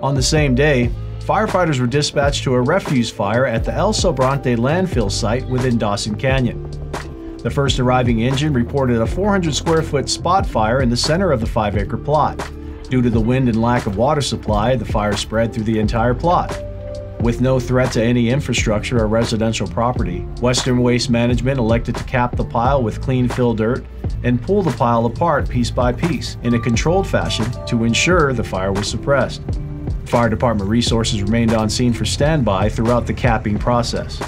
On the same day, firefighters were dispatched to a refuse fire at the El Sobrante landfill site within Dawson Canyon. The first arriving engine reported a 400 square foot spot fire in the center of the 5 acre plot. Due to the wind and lack of water supply, the fire spread through the entire plot. With no threat to any infrastructure or residential property, Western Waste Management elected to cap the pile with clean fill dirt and pull the pile apart piece by piece in a controlled fashion to ensure the fire was suppressed. Fire department resources remained on scene for standby throughout the capping process.